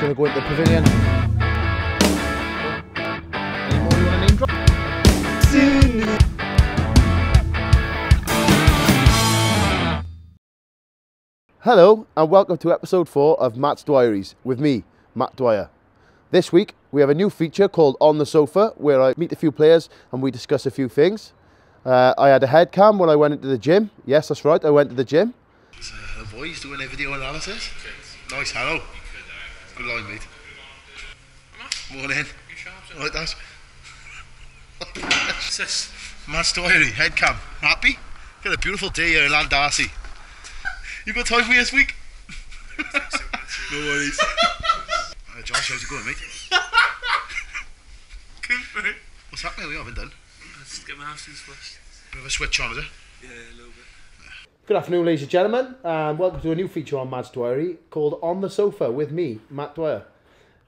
going to go into the pavilion. Hello, and welcome to episode 4 of Matt's Diaries with me, Matt Dwyer. This week, we have a new feature called On the Sofa where I meet a few players and we discuss a few things. Uh, I had a head cam when I went into the gym. Yes, that's right, I went to the gym. The boys doing a video analysis. Nice, hello. Line, mate. Morning. Right, that's. Sis. Matt's diary, head cam. Happy? Got a beautiful day here in Llandarcy. You got time for me this week? no worries. Uh, Josh, how's it going, mate? Good, mate. What's happening? We haven't done. Let's get my house in first. Bit of a switch on, is it? Yeah, a little bit. Good afternoon, ladies and gentlemen, and welcome to a new feature on Matt's Diary called On the Sofa with me, Matt Dwyer.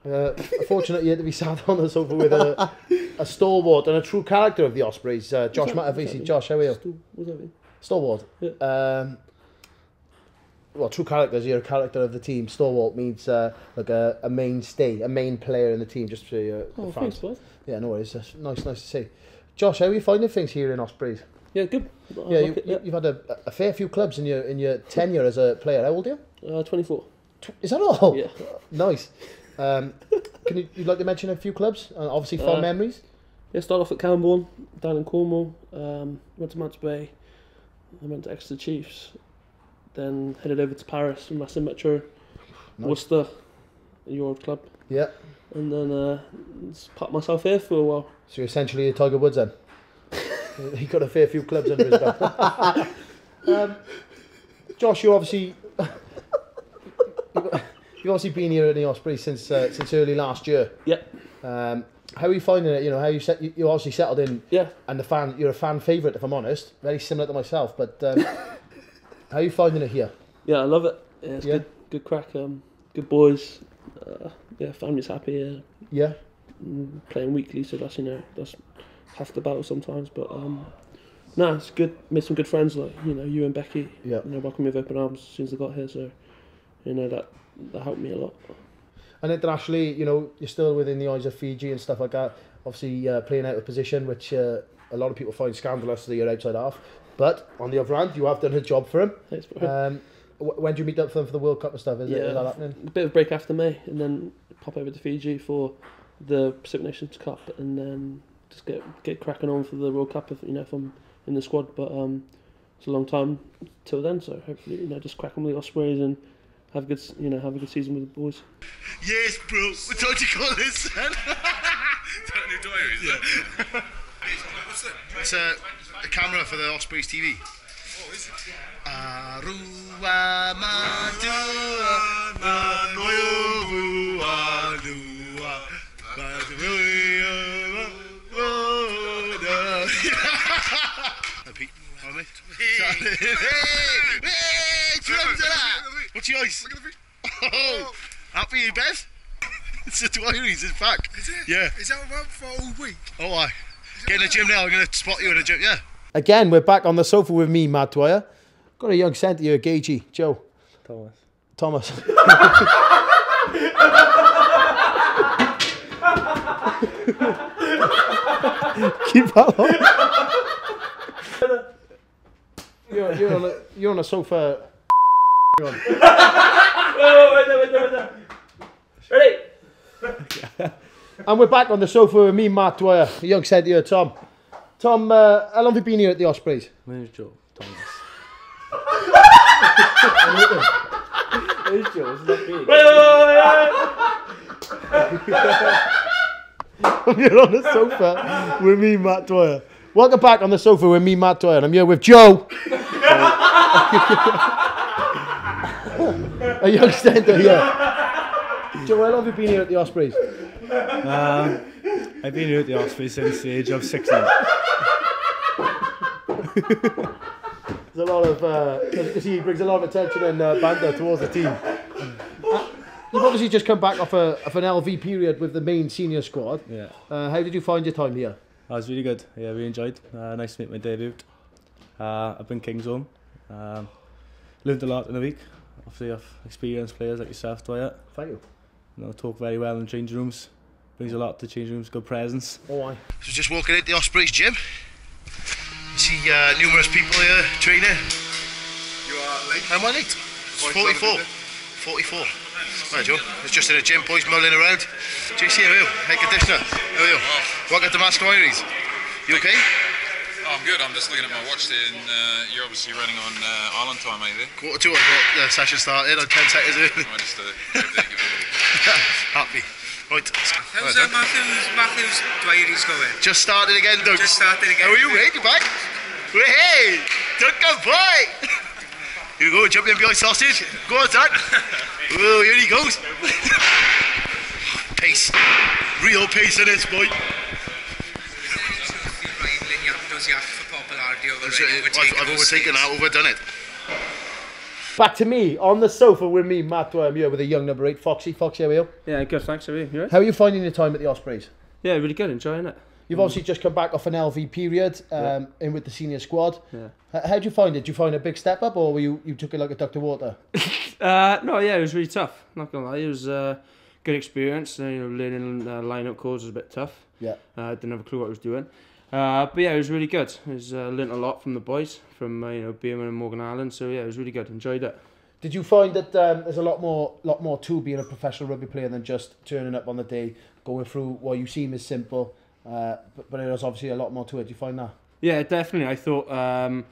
Uh, fortunate year to be sat on the sofa with a, a stalwart and a true character of the Ospreys, uh, Josh Matavesi. Josh, how are you? What's that mean? Stalwart. Um, well, true characters, you're a character of the team. Stalwart means uh, like a, a mainstay, a main player in the team, just for your Oh, the thanks, fans. bud. Yeah, no worries. That's nice, nice to see. Josh, how are you finding things here in Ospreys? Yeah, good. Yeah, you, yeah. you've had a, a fair few clubs in your in your tenure as a player. How old are you? Uh, 24. Is that all? Yeah. Nice. Um, can you you'd like to mention a few clubs? Uh, obviously, fond Uh, memories. Yeah, start off at Camborne, down in Cornwall. Um, went to Mount Bay. I went to Exeter Chiefs. Then headed over to Paris and Racing Metro. Nice. Worcester, your old club. Yeah. And then uh, just parked myself here for a while. So you're essentially a Tiger Woods then. he got a fair few clubs under his belt. um, Josh, you obviously you've obviously been here at the Osprey since uh, since early last year. Yeah. Um, how are you finding it? You know, how you set you, you obviously settled in, Yeah. and the fan you're a fan favourite if I'm honest. Very similar to myself, but um, how are you finding it here? Yeah, I love it. Yeah, it's Yeah. good. Good crack. Um, good boys. Uh, yeah, family's happy. Uh, Yeah. mm, playing weekly, so that's you know that's half the battle sometimes. But um, no, it's good. Made some good friends like you know you and Becky. Yeah. You know, welcome me with open arms as soon as I got here. So you know that that helped me a lot. And internationally, you know, you're still within the eyes of Fiji and stuff like that. Obviously, uh, playing out of position, which uh, a lot of people find scandalous that you're outside half. But on the other hand, you have done a job for him. Thanks. Um, when do you meet up for them for the World Cup and stuff? Is, it, is that happening? a bit of break after May, and then pop over to Fiji for the Pacific Nations Cup, and then just get get cracking on for the World Cup if you know if I'm in the squad. But um, it's a long time till then, so hopefully you know just crack on with the Ospreys and have a good you know have a good season with the boys. Yes, bro. What do you call this, son? New diary, is yeah. What's it? It's a, a camera for the Ospreys TV. Oh, is it? Arua Madua Manoyovua Hey. All right, mate. Hey! Hey! Drums of that! What's yours? Look at the feet. Oh! Happy, you, Bev? It's a Dwyeries, it's back. Is it? Yeah. Is that one for all week? Oh, I. Get in the gym now, I'm going to spot you in the gym, yeah. Again, we're back on the sofa with me, Matt Dwyer. Got a young centre here, Gagey. Joe. Thomas. Thomas. Keep that on. You're, you're, on a, you're on a sofa. Oh, wait there, wait there, wait there. Ready? And we're back on the sofa with me, Matt Dwyer, a young centre here, Tom. Tom, uh, how long have you been here at the Ospreys? My name's Joe. Thomas. Who's Joe? It's not me. You're on the sofa with me, Matt Dwyer. Welcome back on the sofa with me, Matt Dwyer. and I'm here with Joe. A young centre here. Joe, how long have you been here at the Ospreys? Um, I've been here at the Ospreys since the age of 16. There's a lot of, uh, you see, he brings a lot of attention and uh, banter towards the team. Uh, You've obviously just come back off, a, off an LV period with the main senior squad. Yeah, Uh, how did you find your time here? that was really good. Yeah, we enjoyed. Uh, nice to make my debut. Uh, I've been Kingsholm. Um, learned a lot in a week. Obviously, I've experienced players like yourself, Dwight. Thank you. You know, talk very well in change rooms. Brings a lot to change rooms. Good presence. Oh, aye. So just walking into the Ospreys gym. You see uh, numerous people here training. You are late. Am I late? 44. 44. Right, Joe. It's just in a gym, boys mulling around. JC, how are you? Head conditioner. How are you? Welcome to Master Diaries. You okay? I'm good. I'm just looking at my watch there, and uh, you're obviously running on uh, Island time, are you there? Quarter two, I got the session started. I'm 10 seconds early. I just uh, give it give it a Happy. Right. How's Right, uh, Matthew's, Matthew's diaries going? Just started again, Doug. Just started again. How are you, mate? You back? Hey, Doug, good boy. Here we go, jump in behind sausage. Go on, Dad. Oh, here he goes. pace. Real pace in this, boy. Popularity over That's Ryan I've, I've overtaken skills. that, overdone it. Back to me on the sofa with me, Matt Dwyer. I'm here with a young number eight, Foxy. Foxy, how are you? Yeah, good. Thanks. How are you? You all right? How are you finding your time at the Ospreys? Yeah, really good. Enjoying it. You've obviously just come back off an LV period um, in with the senior squad. Yeah. How would you find it? Did you find a big step up, or were you, you took it like a duck to water? Uh, no, yeah, it was really tough. Not gonna lie, it was a good experience. Uh, you know, learning uh, lineup calls was a bit tough. Yeah. Uh, I didn't have a clue what I was doing. Uh, but yeah, it was really good. I was uh, learnt a lot from the boys, from uh, you know Beerman and Morgan Allen. So yeah, it was really good. Enjoyed it. Did you find that um, there's a lot more, lot more to being a professional rugby player than just turning up on the day, going through what you seem is simple, uh, but, but there's obviously a lot more to it. Do you find that? Yeah, definitely. I thought um,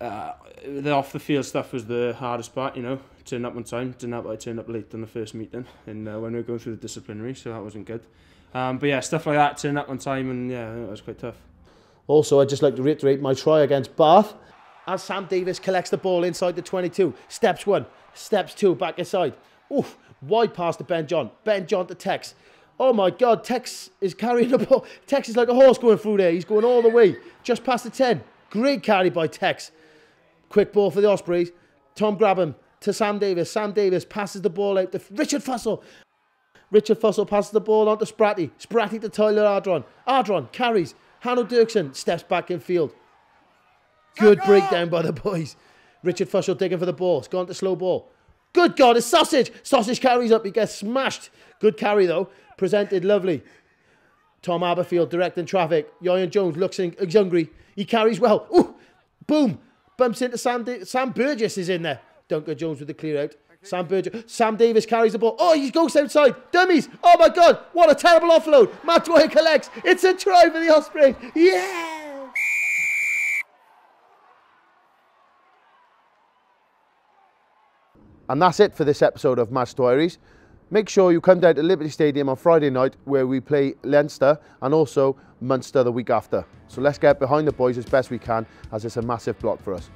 uh, the off the field stuff was the hardest part. You know, turn up on time. Didn't help. I turned up late on the first meeting, and uh, when we were going through the disciplinary, so that wasn't good. Um, but yeah, stuff like that, turn up on time, and yeah, it was quite tough. Also, I'd just like to reiterate my try against Bath. As Sam Davies collects the ball inside the 22, steps one, steps two, back inside. Oof, wide pass to Ben John. Ben John to Tex. Oh my God, Tex is carrying the ball. Tex is like a horse going through there. He's going all the way, just past the 10. Great carry by Tex. Quick ball for the Ospreys. Tom Grabham to Sam Davies. Sam Davies passes the ball out to Richard Fussell. Richard Fussell passes the ball on to Spratty. Spratty to Tyler Ardron. Ardron carries. Hanno Dirksen steps back in field. Good breakdown by the boys. Richard Fussell digging for the ball. It's gone to slow ball. Good God, it's Sausage. Sausage carries up. He gets smashed. Good carry though. Presented lovely. Tom Habberfield directing traffic. Yoyan Jones looks in, he's hungry. He carries well. Ooh, boom. Bumps into Sam. Sam Burgess is in there. Duncan Jones with the clear out. Sam Burgess. Sam Davies carries the ball. Oh, he goes outside. Dummies. Oh my God. What a terrible offload. Matt Dwyer collects. It's a try for the Ospreys. Yeah. And that's it for this episode of Match Diaries. Make sure you come down to Liberty Stadium on Friday night where we play Leinster and also Munster the week after. So let's get behind the boys as best we can as it's a massive block for us.